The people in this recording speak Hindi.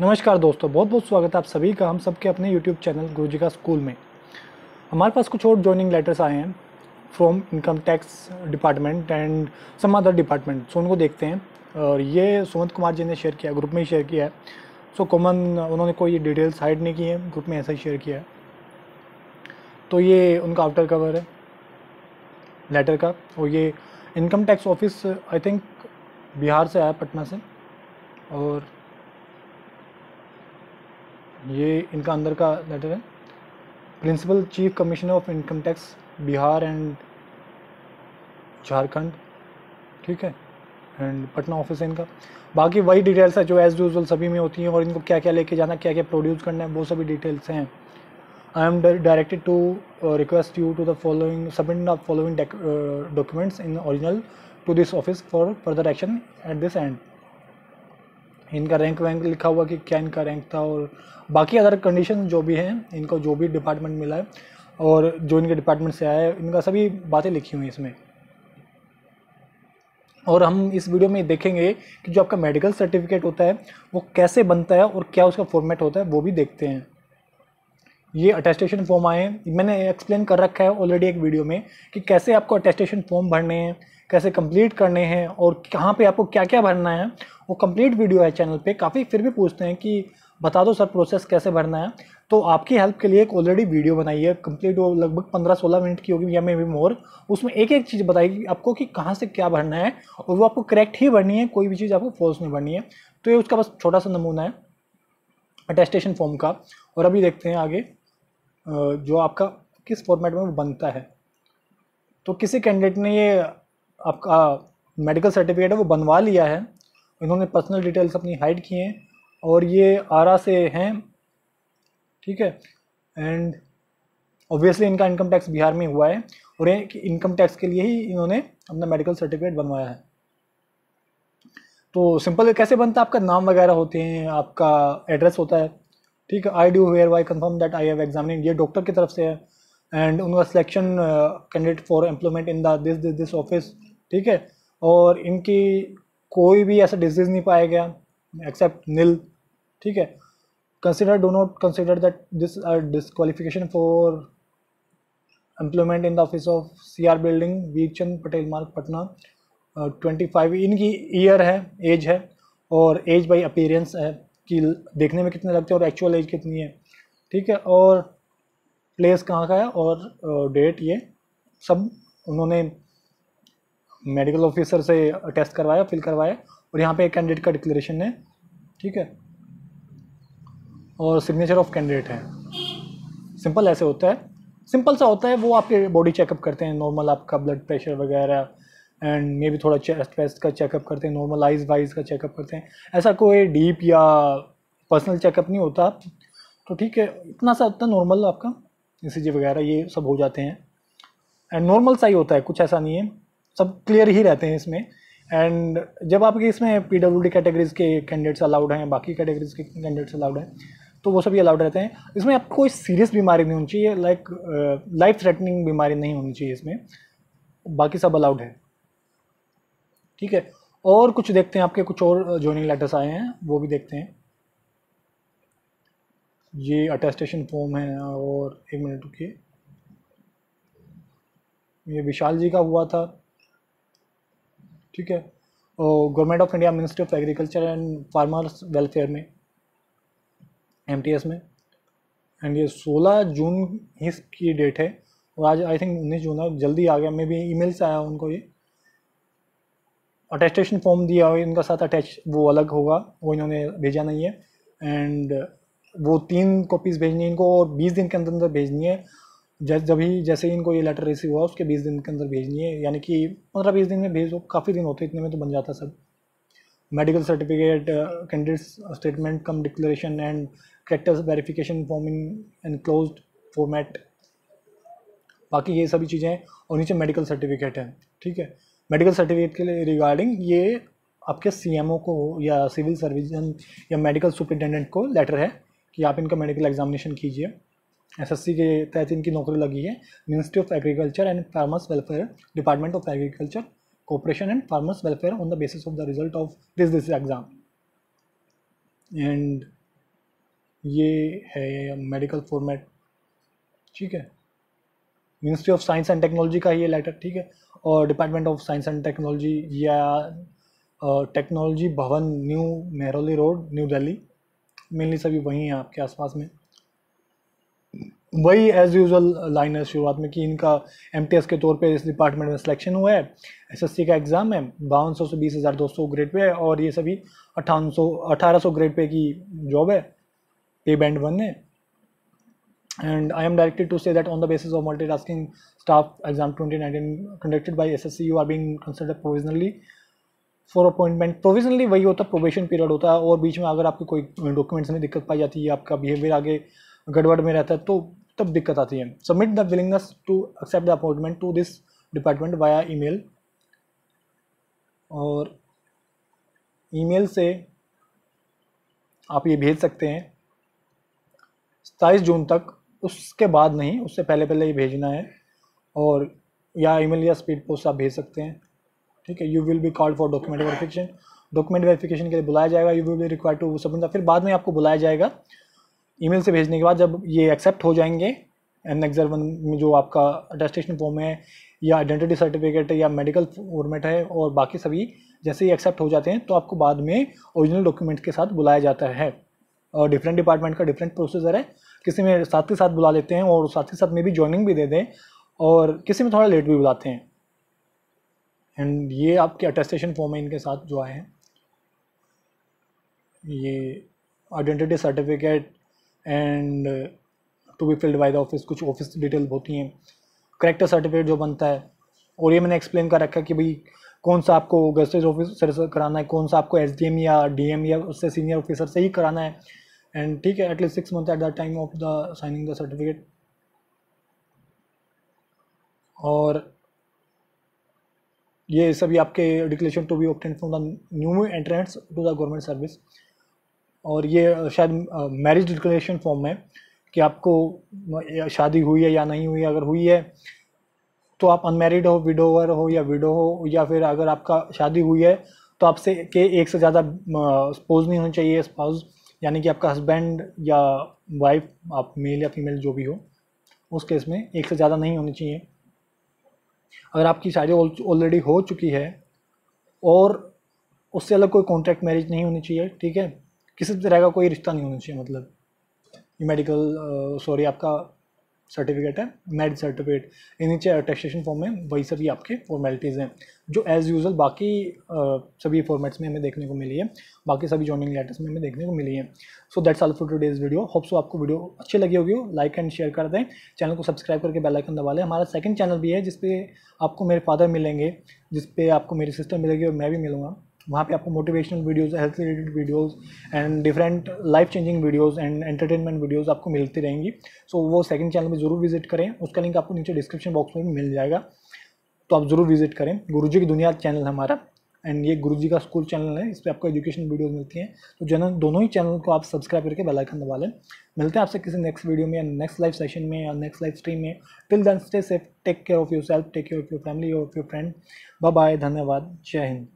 नमस्कार दोस्तों बहुत बहुत स्वागत है आप सभी का, हम सबके अपने यूट्यूब चैनल गुरुजी का स्कूल में। हमारे पास कुछ और ज्वाइनिंग लेटर्स आए हैं from income tax department and some other department so उनको देखते हैं। और ये सुमंत कुमार जी ने शेयर किया ग्रुप में ही शेयर किया है। सो कॉमन उन्होंने कोई डिटेल्स हाइड नहीं की है ग्रुप में ऐसा ही शेयर किया है। तो ये उनका आउटर कवर है लेटर का। और ये income tax office I think Bihar से आया, पटना से। और ये इनका अंदर का लेटर है। Principal chief commissioner of income tax Bihar and Jharkhand ठीक है? एंड पटना ऑफ़िस है इनका। बाकी वही डिटेल्स है जो एज यूजल सभी में होती हैं और इनको क्या क्या लेके जाना क्या क्या प्रोड्यूस करना है, वो सभी डिटेल्स हैं। I am directed to request you to the following submit the following documents in original to this office for further action at this end इनका रैंक वैंक लिखा हुआ कि क्या इनका रैंक था और बाकी अदर कंडीशन जो भी हैं, इनको जो भी डिपार्टमेंट मिला है और जो इनके डिपार्टमेंट से आया है, इनका सभी बातें लिखी हुई हैं इसमें। और हम इस वीडियो में देखेंगे कि जो आपका मेडिकल सर्टिफिकेट होता है, वो कैसे बनता है और क्या उसका फॉर्मेट होता है, वो भी देखते हैं। ये अटेस्टेशन फॉर्म आए मैंने एक्सप्लेन कर रखा है ऑलरेडी एक वीडियो में कि कैसे आपको अटेस्टेशन फॉर्म भरने हैं, कैसे कंप्लीट करने हैं और कहाँ पे आपको क्या क्या भरना है वो कंप्लीट वीडियो है चैनल पे, काफ़ी फिर भी पूछते हैं कि बता दो सर प्रोसेस कैसे भरना है। तो आपकी हेल्प के लिए एक ऑलरेडी वीडियो बनाई है कंप्लीट वो लगभग पंद्रह सोलह मिनट की होगी या मे भी मोर उसमें एक एक चीज़ बताएगी आपको कि कहाँ से क्या भरना है और वो आपको करेक्ट ही भरनी है, कोई भी चीज़ आपको फॉल्स नहीं भरनी है। तो ये उसका बस छोटा सा नमूना है अटेस्टेशन फॉर्म का। और अभी देखते हैं आगे जो आपका किस फॉर्मेट में वो बनता है। तो किसी कैंडिडेट ने ये आपका मेडिकल सर्टिफिकेट है, वो बनवा लिया है। इन्होंने पर्सनल डिटेल्स अपनी हाइड की हैं और ये आरा से हैं, ठीक है? एंड ऑब्वियसली इनका इनकम टैक्स बिहार में हुआ है और ये इनकम टैक्स के लिए ही इन्होंने अपना मेडिकल सर्टिफिकेट बनवाया है। तो सिंपल कैसे बनता है? आपका नाम वगैरह होते हैं, आपका एड्रेस होता है, ठीक है? I do where why confirm that I have examine ये डॉक्टर की तरफ़ से है। एंड उनका selection candidate for employment in the this this this office ठीक है? और इनकी कोई भी ऐसा डिज़ीज़ नहीं पाया गया एक्सेप्ट नील ठीक है? Consider do not consider that this disqualification for employment in the office of C R building Virchand Patel Marg Patna twenty five इनकी ईयर है एज है और एज बाई अपीरेंस है कि देखने में कितने लगते हैं और एक्चुअल एज कितनी है ठीक है? और प्लेस कहाँ का है? और डेट uh, ये सब उन्होंने मेडिकल ऑफिसर से टेस्ट करवाया, फिल करवाया और यहाँ पे कैंडिडेट का डिक्लेरेशन है, ठीक है? और सिग्नेचर ऑफ़ कैंडिडेट है। सिंपल ऐसे होता है। सिंपल सा होता है, वो आपके बॉडी चेकअप करते हैं, नॉर्मल आपका ब्लड प्रेशर वगैरह, एंड मे भी थोड़ा चेस्ट वेस्ट का चेकअप करते हैं, नॉर्मल आइज़ वाइज का चेकअप करते हैं। ऐसा कोई डीप या पर्सनल चेकअप नहीं होता तो ठीक है, इतना सा उतना नॉर्मल आपका, ई वगैरह, ये सब हो जाते हैं। एंड नॉर्मल सा ही होता है, कुछ ऐसा नहीं है। सब क्लियर ही रहते हैं इसमें। एंड जब आपके इसमें पी डब्ल्यू डी कैटेगरीज के कैंडिडेट्स अलाउड हैं, बाकी कैटेगरीज के कैंडिडेट्स अलाउड हैं तो वो सभी अलाउड रहते हैं। इसमें आपको कोई सीरियस बीमारी नहीं होनी चाहिए लाइक लाइफ थ्रेटनिंग बीमारी नहीं होनी चाहिए इसमें। बाकी सब अलाउड है। ठीक है? और कुछ देखते हैं आपके, कुछ और ज्वाइनिंग लेटर्स आए हैं, वो भी देखते हैं। ये अटेस्टेशन फॉर्म है, और एक मिनट रुकिए। ये विशाल जी का हुआ था। ठीक है? Government of India ministry of agriculture and farmers welfare में एमटीएस में। एंड ये 16 जून ही की डेट है। और आज आई थिंक उन्नीस जून है। जल्दी आ गया। मे बी ई से आया उनको ये। अटेस्टेशन फॉर्म दिया हुआ इनका साथ अटैच वो अलग होगा। वो इन्होंने भेजा नहीं है। एंड वो तीन कॉपीज़ भेजनी है इनको। और बीस दिन के अंदर अंदर भेजनी है। जब ही जैसे ही इनको ये लेटर रिसीव हुआ, उसके बीस दिन के अंदर भेजनी है, यानी कि पंद्रह, बीस दिन में भेज, काफ़ी दिन होते, इतने में तो बन जाता सब। Medical certificate candidate statement cum declaration and characters verification form in enclose format बाकी ये सभी चीज़ें और नीचे मेडिकल सर्टिफिकेट है, ठीक है? मेडिकल सर्टिफिकेट के लिए रिगार्डिंग ये आपके सीएमओ को या सिविल सर्विजन या मेडिकल सुपरिटेंडेंट को लेटर है कि आप इनका मेडिकल एग्जामिनेशन कीजिए। एसएससी के तहत इनकी नौकरी लगी है। Ministry of agriculture and farmers welfare department of agriculture corporation and farmers welfare on the basis of the result of this this exam and ये है मेडिकल फॉर्मेट ठीक है? Ministry of science and technology का ये लेटर ठीक है? और department of science and technology या technology Bhawan New Mehrauli Road New Delhi mainly सभी वहीं हैं आपके आसपास में। वही एज यूजल लाइन है शुरुआत में कि इनका एमटीएस के तौर पे इस डिपार्टमेंट में सिलेक्शन हुआ है। एसएससी का एग्ज़ाम है, बावन सौ से बीस हज़ार दो सौ ग्रेड पे है और ये सभी अट्ठावन सौ, अठारह सौ ग्रेड पे की जॉब है पे बैंड वन है। And and I am directed to say that on the basis of multitasking, staff exam 2019 conducted by SSC you are being considered provisionally for appointment provisionally वही होता है प्रोबेशन पीरियड होता है और बीच में अगर आपके कोई डॉक्यूमेंट्स में दिक्कत पाई जाती है, आपका बिहेवियर आगे गड़बड़ में रहता है तो तब दिक्कत आती है। Submit the willingness to accept the appointment to this department via email और ईमेल से आप ये भेज सकते हैं। सताईस जून तक उसके बाद नहीं, उससे पहले पहले ही भेजना है। और या ईमेल या स्पीड पोस्ट आप भेज सकते हैं। ठीक है you will be called for document verification document verification के लिए बुलाया जाएगा you will be require to submit फिर बाद में आपको बुलाया जाएगा ईमेल से भेजने के बाद जब ये एक्सेप्ट हो जाएँगे एन एक्सर वन में जो आपका अटेस्टेशन फॉर्म है, या आइडेंटिटी सर्टिफिकेट है, या मेडिकल फॉर्मेट है, और बाकी सभी जैसे ही एक्सेप्ट हो जाते हैं तो आपको बाद में ओरिजिनल डॉक्यूमेंट के साथ बुलाया जाता है। और डिफरेंट डिपार्टमेंट का डिफरेंट प्रोसीजर है। किसी में साथ के साथ बुला लेते हैं, और साथ के साथ में भी ज्वाइनिंग भी दे दें, और किसी में थोड़ा लेट भी बुलाते हैं। एंड ये आपके अटेस्टेशन फॉर्म है, इनके साथ जो आए हैं। ये identity certificate and to be filled by the office कुछ ऑफ़िस डिटेल होती हैं करेक्टर सर्टिफिकेट जो बनता है, और ये मैंने एक्सप्लेन कर रखा है कि भाई, कौन सा आपको गस्टेज ऑफिसर से कराना है, कौन सा आपको एस डी एम या डी एम या उससे सीनियर ऑफिसर से ही कराना है। एंड ठीक है at least six month at the time of the signing the certificate और ये सभी आपके declaration to be obtain from the new entrance to the government service और ये शायद मैरिज डिक्लेरेशन फॉर्म है कि आपको शादी हुई है या नहीं हुई अगर हुई है तो आप अनमेरिड हो विडोवर हो या विडो हो, या फिर अगर आपका शादी हुई है तो आपसे के एक से ज़्यादा स्पोज नहीं होनी चाहिए स्पाउस यानी कि आपका हस्बैंड या वाइफ आप मेल या फीमेल जो भी हो, उस केस में एक से ज़्यादा नहीं होनी चाहिए। अगर आपकी शादी ऑलरेडी हो चुकी है, और उससे अलग कोई कॉन्ट्रैक्ट मैरिज नहीं होनी चाहिए, ठीक है? किसी तरह का कोई रिश्ता नहीं होना चाहिए मतलब। मेडिकल सॉरी आपका सर्टिफिकेट है मेड सर्टिफिकेट ये नीचे अटेस्टेशन फॉर्म में, वही सभी आपके फॉर्मेलिटीज़ हैं, जो एज़ यूजल बाकी सभी फॉर्मेट्स में हमें देखने को मिली है, बाकी सभी जॉइनिंग लेटर्स में हमें देखने को मिली है। So that's all for today's video hope so आपको वीडियो अच्छी लगी होगी। लाइक एंड शेयर कर दें। चैनल को सब्सक्राइब करके बेल आइकन दबा लें। हमारा सेकंड चैनल भी है, जिसपे आपको मेरे फादर मिलेंगे, जिसपे आपको मेरी सिस्टर मिलेगी और मैं भी मिलूँगा। वहाँ पे आपको motivational videos health related videos and different life changing videos and entertainment videos आपको मिलती रहेंगी। सो so, वो सेकंड चैनल में ज़रूर विज़िट करें। उसका लिंक आपको नीचे डिस्क्रिप्शन बॉक्स में भी मिल जाएगा। तो आप ज़रूर विज़िट करें। गुरु की दुनिया चैनल हमारा एंड ये गुरु का स्कूल चैनल है। इस पर आपको एजुकेशन वीडियोस मिलती हैं। तो जनरल दोनों ही चैनल को आप सब्सक्राइब करके बेल आइकन दबा लें। मिलते हैं आपसे किसी नेक्स्ट वीडियो में या नेक्स्ट लाइव सेशन में या नेक्स्ट लाइव स्ट्रीम में। Till then stay safe take care of your self take care of your family of your friend bye धन्यवाद. जय हिंद.